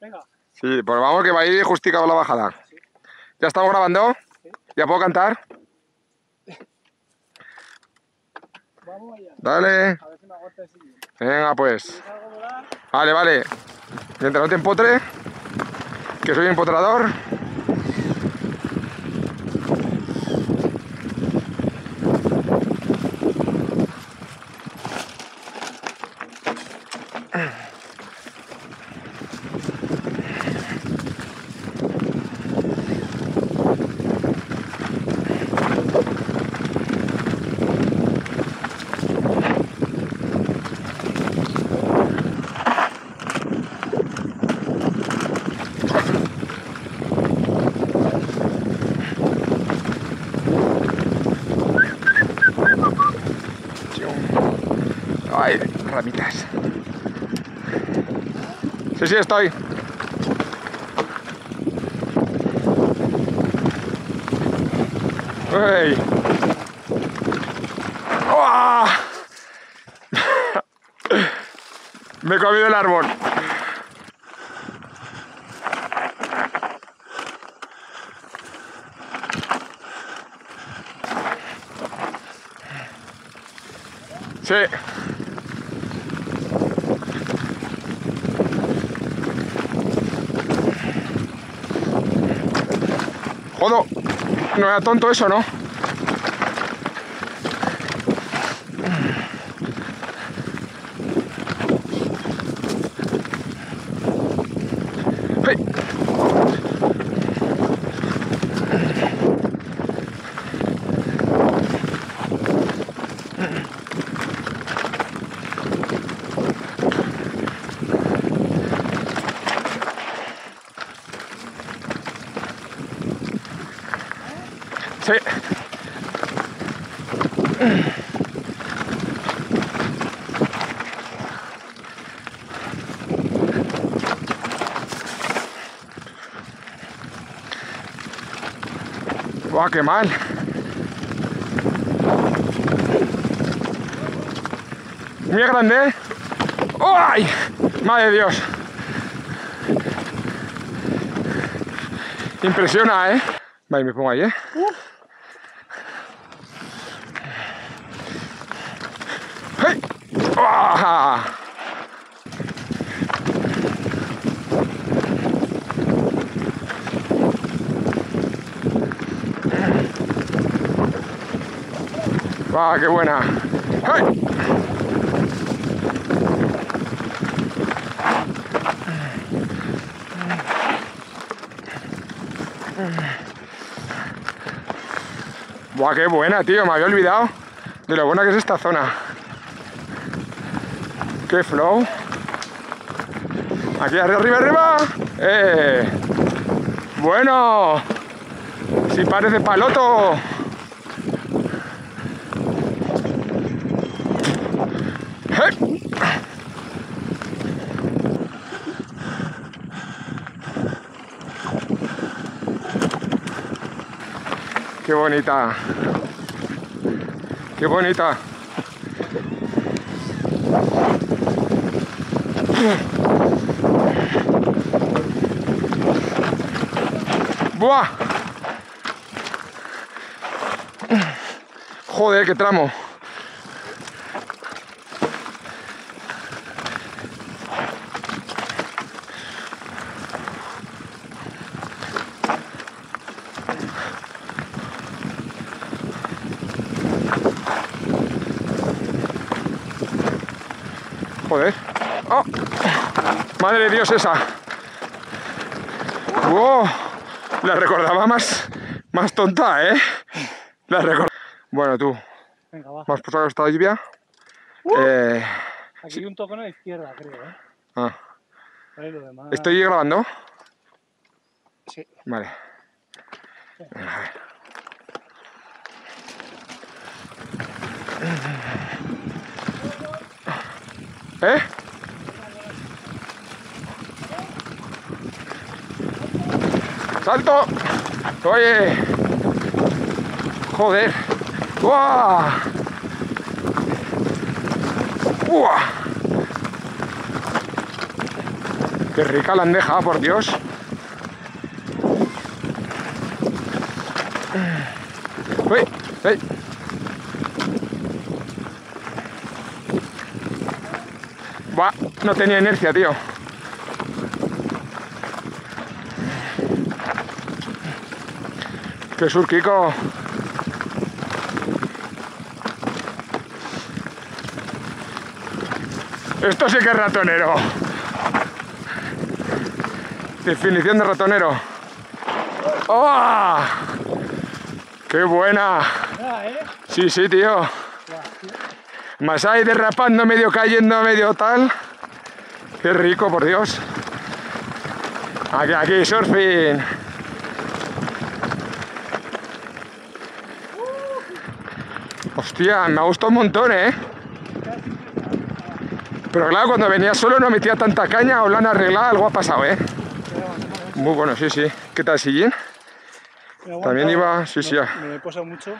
Venga. Sí, pues vamos que va a ir justicado la bajada. ¿Ya estamos grabando? ¿Ya puedo cantar? Vamos allá. Dale. A ver si me aguanta. Venga, pues. Vale, vale. Mientras no te empotre, que soy empotrador. Ay, ramitas. Sí, sí, estoy. ¡Ey! ¡Uah! Me he comido el árbol. Sí. Jodo. No era tonto eso, ¿no? ¡Hey! Sí. Buah, qué mal. Muy grande. ¡Ay! Madre Dios. Impresiona, ¿eh? Vale, me pongo ahí, ¿eh? ¡Hey! ¡Ah! ¡Ah, qué buena! ¡Hey! ¡Buah, qué buena, tío! Me había olvidado de lo buena que es esta zona. ¡Qué flow! Aquí arriba, arriba, arriba. ¡Eh! Bueno. Si parece paloto. ¡Eh! ¡Qué bonita! ¡Qué bonita! ¡Buah! Joder, qué tramo. Joder. ¡Oh! Madre de Dios esa. ¡Wow! La recordaba más, más tonta, ¿eh? La recordaba. Bueno, tú, Venga, va. ¿me has puesto esta lluvia? Eh, Aquí hay un toque a la izquierda, creo, ¿eh? ah, Vale, lo demás... ¿Estoy grabando? Sí. Vale. A ver. ¿Eh? ¡Salto! ¡Oye! ¡Joder! ¡Buah! ¡Buah! Qué rica la han dejado, por Dios. Uy, uy. Buah, no tenía inercia, tío. Qué surquico. Esto sí que es ratonero. Definición de ratonero. ¡Oh! ¡Qué buena! Sí, sí, tío. Más ahí derrapando, medio cayendo, medio tal. Qué rico, por Dios. Aquí, aquí, surfing. Hostia, me ha gustado un montón, ¿eh? Pero claro, cuando venía solo no metía tanta caña o la han arreglado, algo ha pasado, ¿eh? Muy bueno, sí, sí. ¿Qué tal, Sillín? me También iba- sí, sí, ya. Me posa mucho.